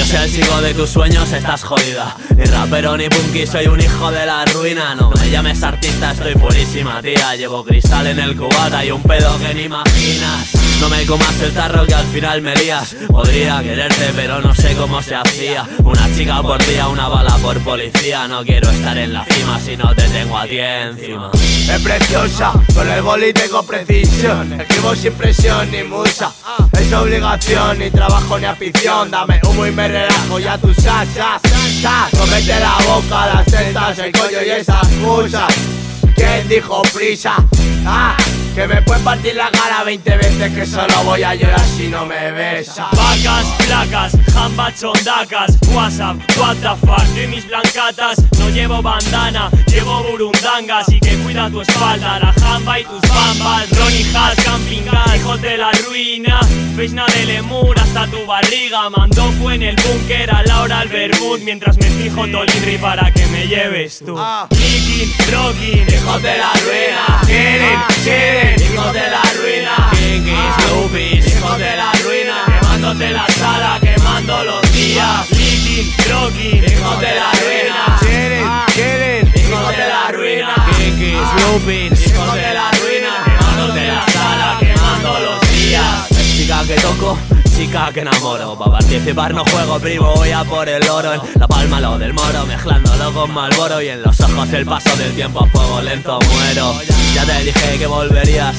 soy el chico de tus sueños, estás jodida. Ni rapero ni punky, soy un hijo de la ruina. No me llames artista, estoy purísima, tía. Llevo cristal en el cubata y un pedo que ni imaginas. No me comas el tarro que al final me lías. Podría quererte, pero no sé cómo se hacía. Una chica por día, una bala por policía. No quiero estar en la cima si no te tengo a ti encima. Es preciosa, con el boli tengo precisión. Escribo sin presión ni musa. Es obligación, ni trabajo ni afición. Dame humo y me relajo, ya tú sa, sa, sa. Comete la boca, las tetas, el coño y esas cosas. ¿Quién dijo prisa? Ah, que me pueden partir la cara 20 veces que solo voy a llorar si no me besas. Vacas, placas, jambas, chondacas, WhatsApp, what the fuck, de mis blancatas. No llevo bandana, llevo burundangas Y que cuida tu espalda, la jamba y tus bambas. Ronnie Haas, camping gas, hijos de la ruina. Feisna de lemur hasta tu barriga Mandó fue en el búnker a la hora al vermut Mientras me fijo Tolidri para que me lleves tú. Ah. Licking, rocking, Hijos de la ruina, quieren, quieren, hijos de la ruina, Kinkies, loopies, hijos de la ruina, quemándote la sala, quemando los días, licking, rocking hijos de la ruina, quieren, quieren, hijos de la ruina, Kinkies, loopies. hijos de la ruina, quemándote la sala, quemando los días. Chica que toco, chica que enamoro. Pa' participar no juego, primo, voy a por el oro. La palma lo del moro, mezclándolo con Malboro. Y en los ojos el paso del tiempo a fuego lento muero. Ya te dije que volverías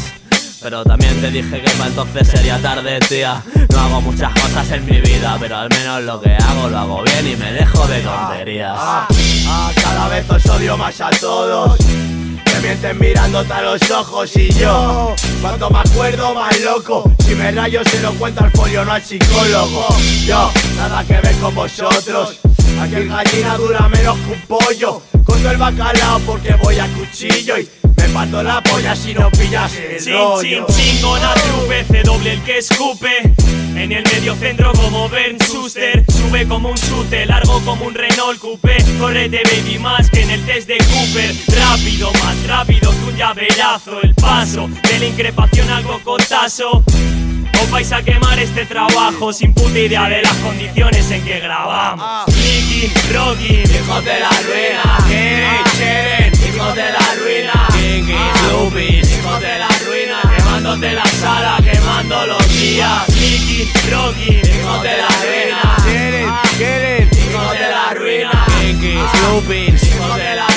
pero también te dije que para entonces sería tarde, tía. No hago muchas cosas en mi vida Pero al menos lo que hago lo hago bien y me dejo de tonterías. Ah, ah, cada vez os odio más a todos. Me mienten mirándote a los ojos y yo Cuanto más cuerdo, más loco. Si me rayo se lo cuento al folio, no al psicólogo. Yo, nada que ver con vosotros. Aquí en gallina dura menos que un pollo. Corto el bacalao porque voy a cuchillo. Y me parto la polla si no pillas el Chin, rollo. chin, chingona doble el que escupe En el medio centro como Bern Schuster. Sube como un chute, largo como un Renault Coupé Córrete baby más que en el test de Cooper. Rápido, más rápido que un llaverazo El paso de la increpación al cocotazo. Os vais a quemar este trabajo sin puta idea de las condiciones en que grabamos. Licking, rocking, Hijos de la ruina, quieren, quieren, hijos de la ruina. Kinkies, loopies Hijos de la ruina, quemándote la sala, todos los días. Nicky, Rocky, hijos de la arena. Quieren, quieren, hijos de la ruina. Nicky, Snoopy, hijos de la